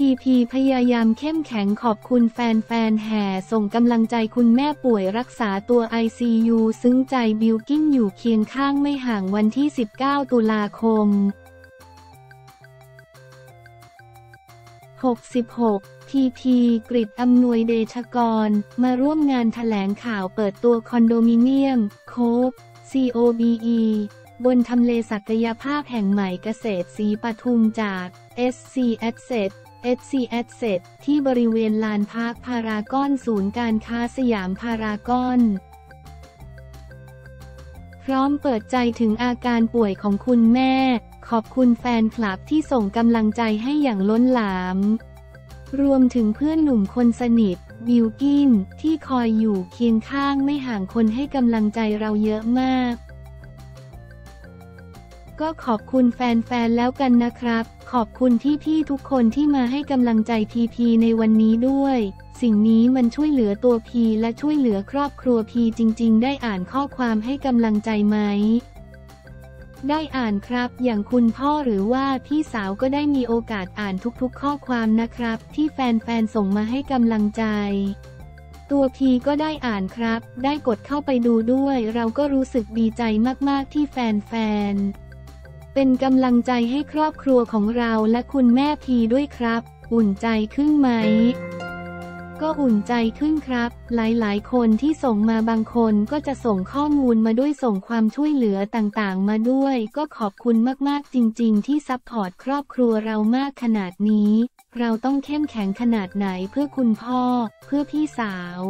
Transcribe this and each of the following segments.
ทีพีพยายามเข้มแข็งขอบคุณแฟนๆ แห่ส่งกำลังใจคุณแม่ป่วยรักษาตัว ICU ซึ้งใจบิลกิ้นอยู่เคียงข้างไม่ห่างวันที่ 19 ตุลาคม 66 ทีพีกริดอำนวยเดชกร มาร่วมงานถแถลงข่าวเปิดตัวคอนโดมิเนียม โคบ COBE บนทำเลศักยภาพแห่งใหม่เกษตรศรีปทุมจาก SC Asset SC Asset ที่บริเวณลานพาร์คพารากอนศูนย์การค้าสยามพารากอนพร้อมเปิดใจถึงอาการป่วยของคุณแม่ ขอบคุณแฟนคลับที่ส่งกำลังใจให้อย่างล้นหลาม รวมถึงเพื่อนหนุ่มคนสนิท บิวกิ้น ที่คอยอยู่เคียงข้างไม่ห่างคนให้กำลังใจเราเยอะมาก ก็ขอบคุณแฟนๆแล้วกันนะครับ ขอบคุณที่พี่ทุกคนที่มาให้กำลังใจพีพีในวันนี้ด้วย สิ่งนี้มันช่วยเหลือตัวพีและช่วยเหลือครอบครัวพีจริง ๆ ได้อ่านข้อความให้กำลังใจไหม ได้อ่านครับ อย่างคุณพ่อหรือว่าพี่สาวก็ได้มีโอกาสอ่านทุกๆ ข้อความนะครับ ที่แฟนๆ ส่งมาให้กำลังใจ ตัวพีก็ได้อ่านครับ ได้กดเข้าไปดูด้วย เราก็รู้สึกดีใจมากๆที่แฟนๆ เป็นกำลังใจให้ครอบครัวของเราและคุณแม่พีด้วยครับ อุ่นใจขึ้นไหม ก็อุ่นใจขึ้นครับ หลายๆ คนที่ส่งมาบางคนก็จะส่งข้อมูลมาด้วยส่งความช่วยเหลือต่างๆ มาด้วย ก็ขอบคุณมากๆจริง ๆ ที่ support ครอบครัวเรามากขนาดนี้ เราต้องเข้มแข็งขนาดไหนเพื่อคุณพ่อ เพื่อพี่สาว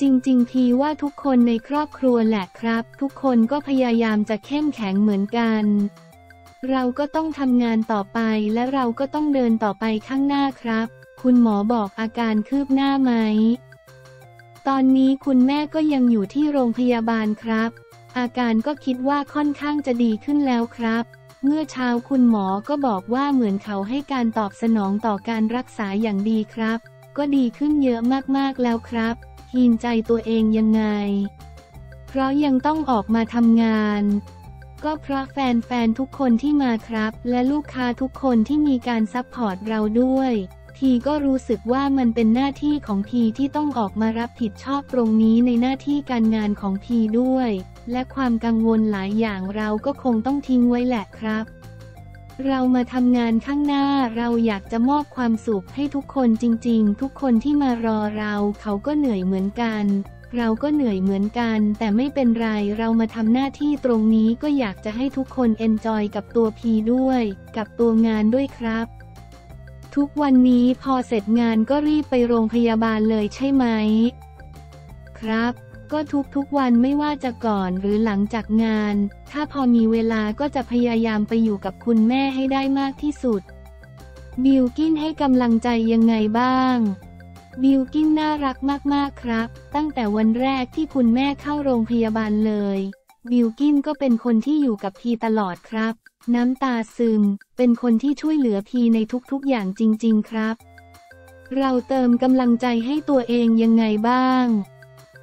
จริงๆ ทีว่าทุกคนในครอบครัวแหละครับ ทุกคนก็พยายามจะเข้มแข็งเหมือนกัน เราก็ต้องทำงานต่อไปและเราก็ต้องเดินต่อไปข้างหน้าครับ คุณหมอบอกอาการคืบหน้าไหม ตอนนี้คุณแม่ก็ยังอยู่ที่โรงพยาบาลครับ อาการก็คิดว่าค่อนข้างจะดีขึ้นแล้วครับ เมื่อเช้าคุณหมอก็บอกว่าเหมือนเขาให้การตอบสนองต่อการรักษาอย่างดีครับ ก็ดีขึ้นเยอะมากๆแล้วครับทีนใจตัวเองยังไง เพราะยังต้องออกมาทำงานก็เพราะแฟนๆ ทุกคนที่มาครับ และลูกค้าทุกคนที่มีการ support เราด้วย พีก็รู้สึกว่ามันเป็นหน้าที่ของพีที่ต้องออกมารับผิดชอบตรงนี้ในหน้าที่การงานของพีด้วย และความกังวลหลายอย่างเราก็คงต้องทิ้งไว้แหละครับ เรามาทำงานข้างหน้าเราอยากจะมอบความสุขให้ทุกคนจริง ๆ ทุกคนที่มารอเราเขาก็เหนื่อยเหมือนกัน เราก็เหนื่อยเหมือนกัน แต่ไม่เป็นไรเรามาทำหน้าที่ตรงนี้ก็อยากจะให้ทุกคนเอนจอยกับตัวพีด้วย กับตัวงานด้วยครับ ทุกวันนี้พอเสร็จงานก็รีบไปโรงพยาบาลเลยใช่ไหม ครับ ก็ทุกๆวันไม่ว่าจะก่อนหรือหลังจากงาน ถ้าพอมีเวลาก็จะพยายามไปอยู่กับคุณแม่ให้ได้มากที่สุด บิลกินให้กำลังใจยังไงบ้างบิลกินน่ารักมาก ๆ ครับ ตั้งแต่วันแรกที่คุณแม่เข้าโรงพยาบาลเลย บิลกินก็เป็นคนที่อยู่กับพีตลอดครับ น้ำตาซึม เป็นคนที่ช่วยเหลือพีในทุกๆอย่างจริง ๆ ครับ เราเติมกำลังใจให้ตัวเองยังไงบ้าง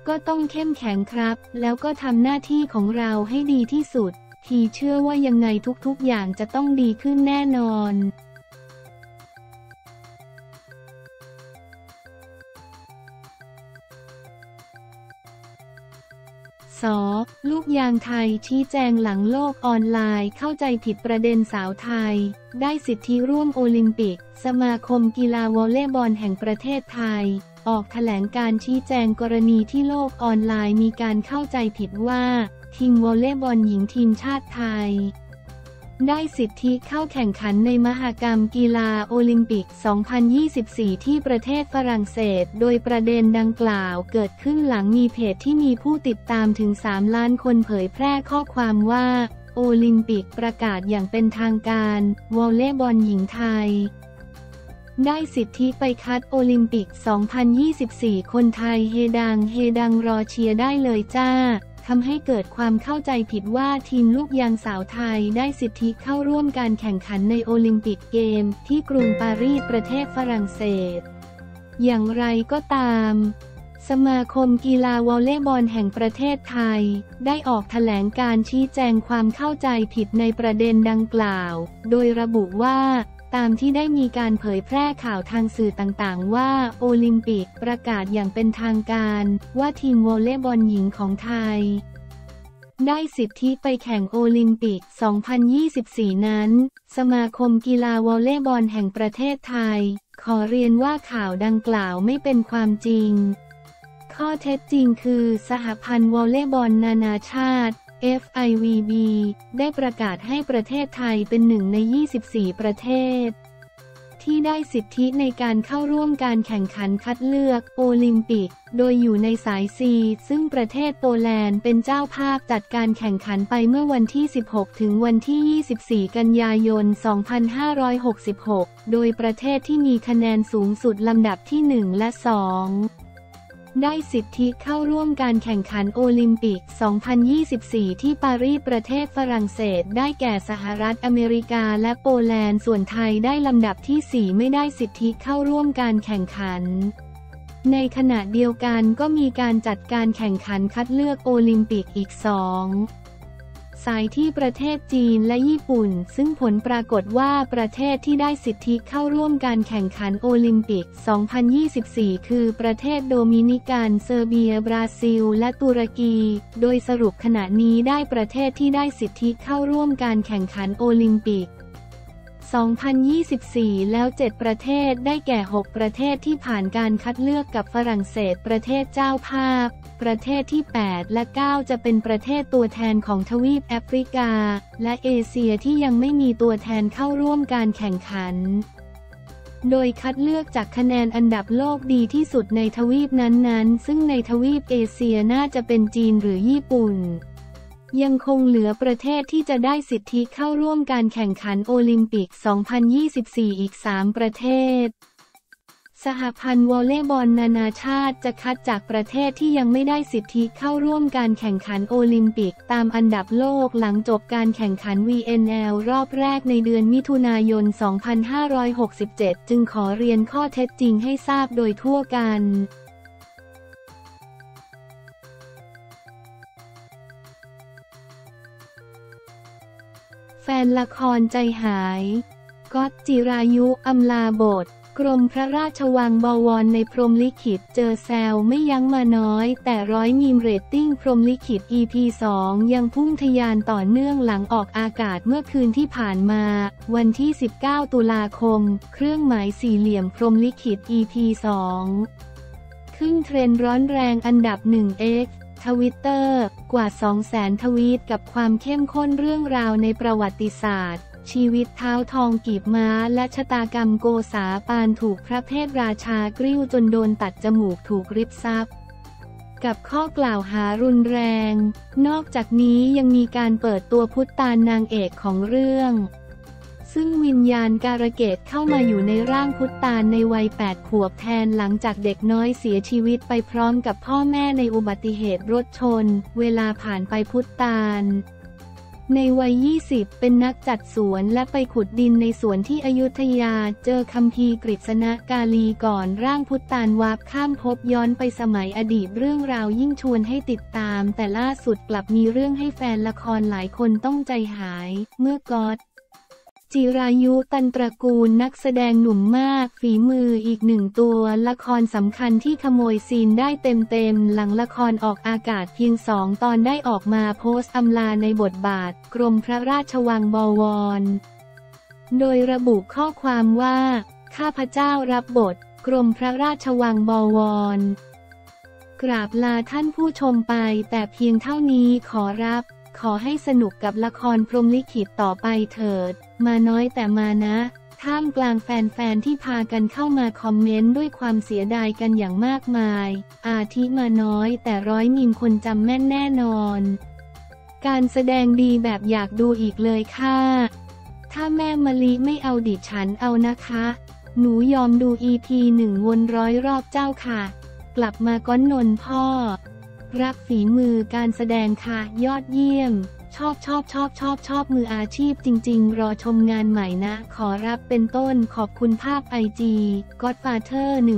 ก็ต้องเข้มแข็งครับ แล้วก็ทำหน้าที่ของเราให้ดีที่สุดทีเชื่อว่ายังไงทุกๆอย่างจะต้องดีขึ้นแน่นอน ส ลูกยางไทยชี้แจงหลังโลกออนไลน์เข้าใจผิดประเด็นสาวไทย ได้สิทธิร่วมโอลิมปิก สมาคมกีฬาวอลเลย์บอลแห่งประเทศไทย ออกแถลงการชี้แจงกรณีที่โลกออนไลน์มีการเข้าใจผิดว่า ทีมวอลเลย์บอลหญิงทีมชาติไทย ได้สิทธิเข้าแข่งขันในมหกรรมกีฬาโอลิมปิก 2024 ที่ประเทศฝรั่งเศส โดยประเด็นดังกล่าวเกิดขึ้นหลังมีเพจที่มีผู้ติดตามถึง 3 ล้านคนเผยแพร่ข้อความว่า โอลิมปิกประกาศอย่างเป็นทางการวอลเลย์บอลหญิงไทยได้สิทธิไปคัดโอลิมปิก 2024 คนไทยเฮดัง เฮดังรอเชียร์ได้เลยจ้า ทำให้เกิดความเข้าใจผิดว่าทีมลูกยางสาวไทยได้สิทธิเข้าร่วมการแข่งขันในโอลิมปิกเกม ที่กรุงปารีสประเทศฝรั่งเศส อย่างไรก็ตาม สมาคมกีฬาวอลเลย์บอลแห่งประเทศไทย ได้ออกแถลงการณ์ชี้แจงความเข้าใจผิดในประเด็นดังกล่าว โดยระบุว่า ตามที่ได้มีการเผยแพร่ข่าวทางสื่อต่างๆ ว่าโอลิมปิกประกาศอย่างเป็นทางการว่าทีมวอลเลย์บอลหญิงของไทย ได้สิทธิไปแข่งโอลิมปิก 2024 นั้น สมาคมกีฬาวอลเลย์บอลแห่งประเทศไทย ขอเรียนว่าข่าวดังกล่าวไม่เป็นความจริง ข้อเท็จจริงคือสหพันธ์วอลเลย์บอลนานาชาติ FIVB ได้ประกาศให้ประเทศไทยเป็นหนึ่งใน 24 ประเทศ ที่ได้สิทธิในการเข้าร่วมการแข่งขันคัดเลือกโอลิมปิก โดยอยู่ในสายซีซึ่งประเทศโปแลนด์เป็นเจ้าภาพจัดการแข่งขันไปเมื่อวันที่ 16 ถึงวันที่ 24 กันยายน 2566 โดยประเทศที่มีคะแนนสูงสุดลำดับที่ 1 และ 2 ได้สิทธิเข้าร่วมการแข่งขันโอลิมปิก 2024 ที่ปารีสประเทศฝรั่งเศส ได้แก่สหรัฐอเมริกาและโปแลนด์ ส่วนไทยได้ลำดับที่ 4 ไม่ได้สิทธิเข้าร่วมการแข่งขัน ในขณะเดียวกันก็มีการจัดการแข่งขันคัดเลือกโอลิมปิกอีกสอง สายที่ประเทศจีนและญี่ปุ่น ซึ่งผลปรากฏว่าประเทศที่ได้สิทธิเข้าร่วมการแข่งขันโอลิมปิก 2024 คือประเทศโดมินิกัน เซอร์เบีย บราซิล และตุรกี โดยสรุปขณะนี้ได้ประเทศที่ได้สิทธิเข้าร่วมการแข่งขันโอลิมปิก 2024 แล้ว 7 ประเทศได้แก่ 6 ประเทศที่ผ่านการคัดเลือกกับฝรั่งเศสประเทศเจ้าภาพ ประเทศที่ 8 และ 9 จะเป็นประเทศตัวแทนของทวีปแอฟริกา และเอเชียที่ยังไม่มีตัวแทนเข้าร่วมการแข่งขัน โดยคัดเลือกจากคะแนนอันดับโลกดีที่สุดในทวีปนั้นๆ ซึ่งในทวีปเอเชียน่าจะเป็นจีนหรือญี่ปุ่น ยังคงเหลือประเทศที่จะได้สิทธิเข้าร่วมการแข่งขันโอลิมปิก 2024 อีก 3 ประเทศ สหพันธ์วอลเลย์บอลนานาชาติจะคัดจากประเทศที่ยังไม่ได้สิทธิเข้าร่วมการแข่งขันโอลิมปิก ตามอันดับโลกหลังจบการแข่งขัน VNL รอบแรกในเดือนมิถุนายน 2567 จึงขอเรียนข้อเท็จจริงให้ทราบโดยทั่วกัน แฟนละครใจหาย ก๊อตจิรายุอำลาบท กรมพระราชวังบวรในพรมลิขิตเจอแซวไม่ยั้งมาน้อย แต่ร้อยมีมเรตติ้งพรมลิขิต EP 2 ยังพุ่งทะยานต่อเนื่องหลังออกอากาศเมื่อคืนที่ผ่านมา วันที่ 19 ตุลาคม เครื่องหมายสี่เหลี่ยมพรมลิขิต EP 2 ขึ้นเทรนด์ร้อนแรงอันดับ 1X ทวิตเตอร์กว่า 200,000 ทวีตกับความเข้มข้นเรื่องราวในประวัติศาสตร์ ชีวิตท้าวทองกีบม้า และชะตากรรมโกษาปานถูกพระเพทราชากริ้วจนโดนตัดจมูกถูกริบทรัพย์กับข้อกล่าวหารุนแรง นอกจากนี้ยังมีการเปิดตัวพุทธตานนางเอกของเรื่อง ซึ่งวิญญาณการะเกดเข้ามาอยู่ในร่างพุทธตาในวัย 8 ขวบแทนหลังจากเด็กน้อยเสียชีวิตไปพร้อมกับพ่อแม่ในอุบัติเหตุรถชน เวลาผ่านไปพุทธตาในวัย 20 เป็นนักจัดสวนและไปขุดดินในสวนที่อยุธยา เจอคัมภีร์กฤษณกาลีก่อนร่างพุทธาลวาบข้ามภพย้อนไปสมัยอดีตเรื่องราวยิ่งชวนให้ติดตาม แต่ล่าสุดกลับมีเรื่องให้แฟนละครหลายคนต้องใจหาย เมื่อก๊อต จิรายุตันตระกูลนักแสดงหนุ่มมาก ฝีมืออีกหนึ่งตัวละครสำคัญที่ขโมยซีนได้เต็มๆ หลังละครออกอากาศเพียงสองตอนได้ออกมาโพสต์อำลาในบทบาท กรมพระราชวังบวร โดยระบุข้อความว่า ข้าพเจ้ารับบท กรมพระราชวังบวร กราบลาท่านผู้ชมไปแต่เพียงเท่านี้ขอรับ ขอให้สนุกกับละครพรมลิขิตต่อไปเถิด มาน้อยแต่มานะ ท่ามกลางแฟนๆที่พากันเข้ามาคอมเมนต์ด้วยความเสียดายกันอย่างมากมาย อาทิมาน้อยแต่ร้อยมีมคนจำแม่นแน่นอน การแสดงดีแบบอยากดูอีกเลยค่ะ ถ้าแม่มะลิไม่เอาดิฉันเอานะคะ หนูยอมดู EP หนึ่งวนร้อยรอบเจ้าค่ะ กลับมาก้อนนนพ่อ รักฝีมือการแสดงค่ะ ยอดเยี่ยม ชอบชอบชอบชอบชอบมืออาชีพจริง ๆ รอชมงานใหม่นะ ขอรับเป็นต้นขอบคุณภาพไอจีก็อดฟาเธอร์1632